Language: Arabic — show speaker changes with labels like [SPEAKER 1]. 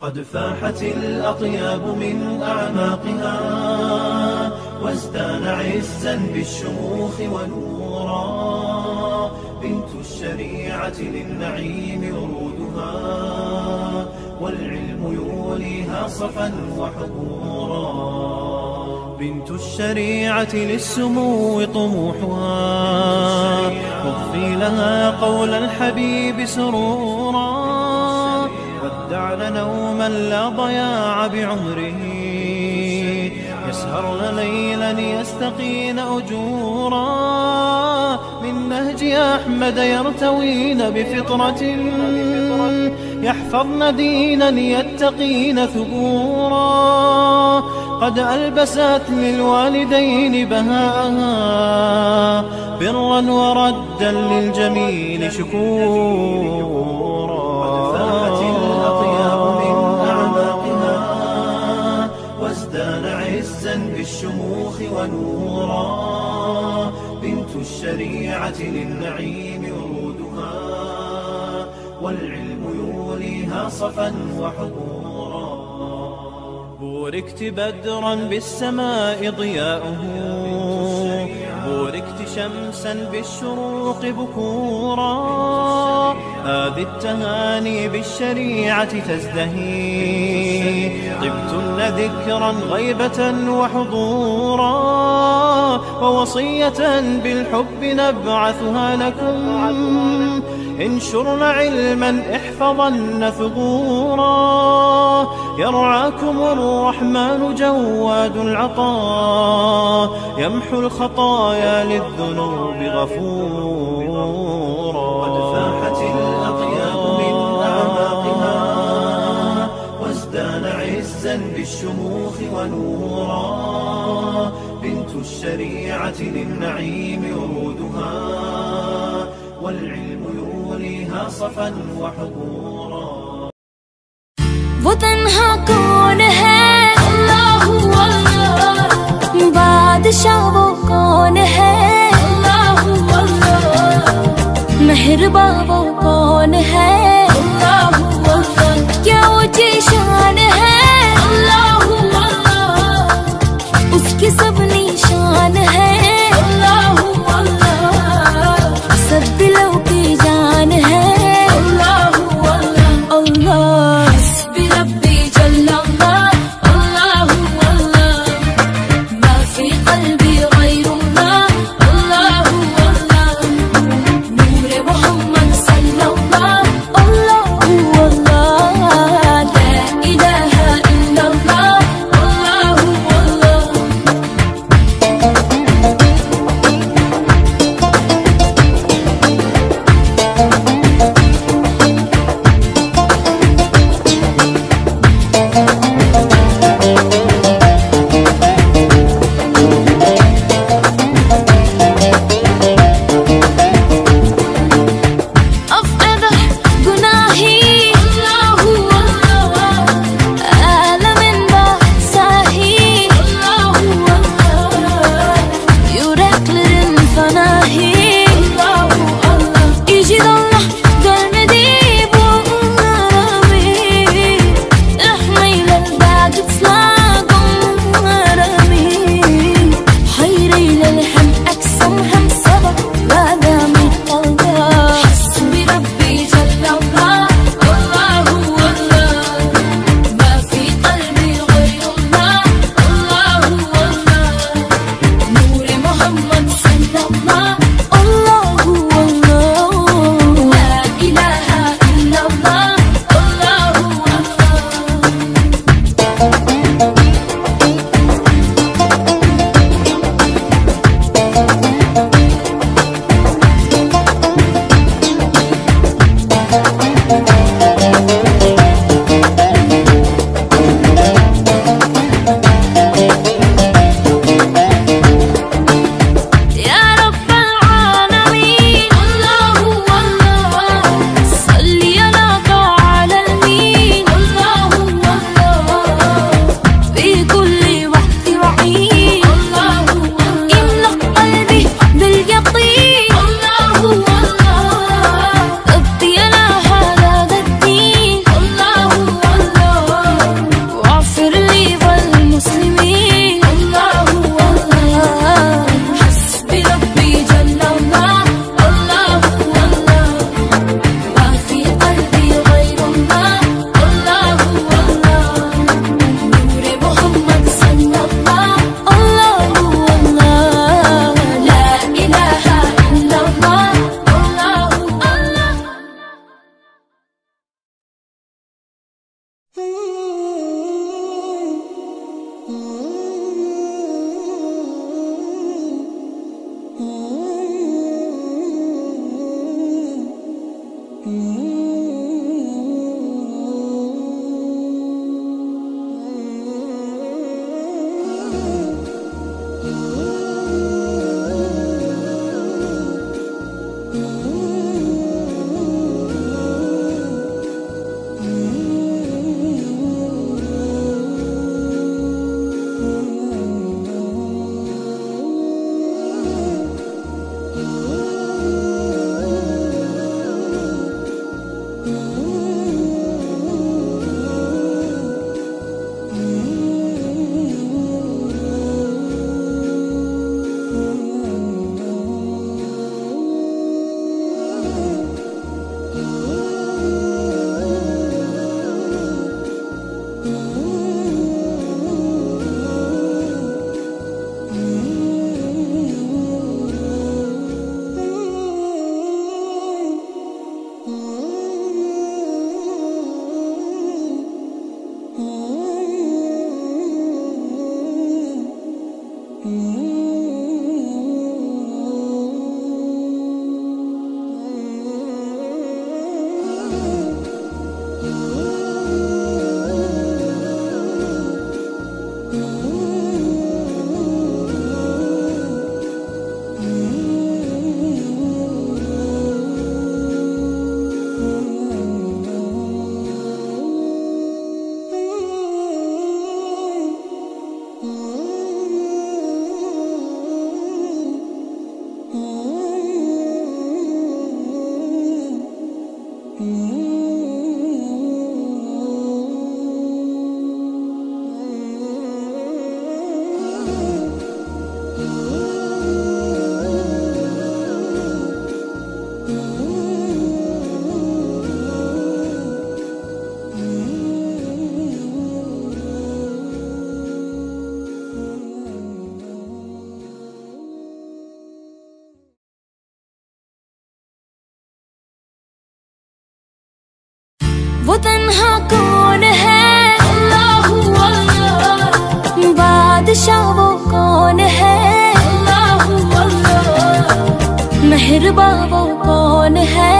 [SPEAKER 1] قد فاحت الأطياب من أعماقها وازدان عزا بالشموخ ونورا. بنت الشريعة للنعيم ورودها والعلم يوليها صفا وحضورا. بنت الشريعة للسمو طموحها واغفي لها قول الحبيب سرورا. ودعن نوما لا ضياع بعمره. يسهرن ليلا يستقين أجورا. من نهج أحمد يرتوين بفطرة. يحفظن دينا يتقين ثبورا. قد ألبست للوالدين بهاءها برا وردا للجميل شكورا. بالشموخ ونورا. بنت الشريعة للنعيم ورودها. والعلم يوليها صفا وحضورا. بوركت بدرا بالسماء ضياؤه. بوركت شمسا بالشروق بكورا. هذه التهاني بالشريعة تزدهي. طبتن ذكرا غيبة وحضورا. ووصية بالحب نبعثها لكم. انشرن علما احفظن ثبورا يرعاكم الرحمن جواد العطاء يمحو الخطايا للذنوب غفورا. قد فاحت الأطياب من أعماقها وازدان عزا بالشموخ ونورا. بنت الشريعة للنعيم ورودها صفا وحضورا
[SPEAKER 2] वो तन्हा कौन है अल्लाह अल्लाह बादशाह वो कौन है अल्लाह अल्लाह मेहरबा वो कौन है you. वो कौन है?